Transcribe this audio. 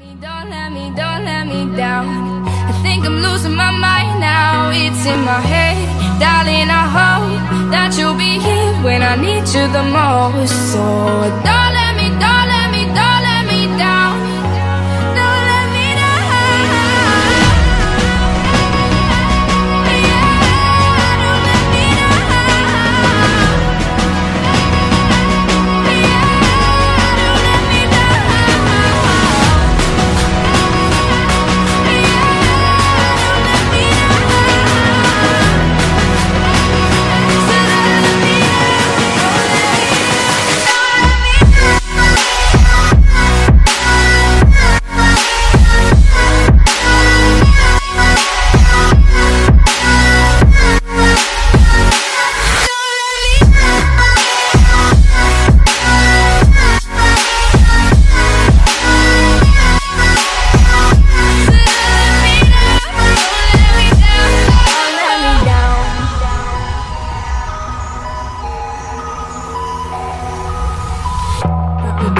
Don't let me, don't let me down. I think I'm losing my mind now. It's in my head, darling. I hope that you'll be here when I need you the most. So don't let me, don't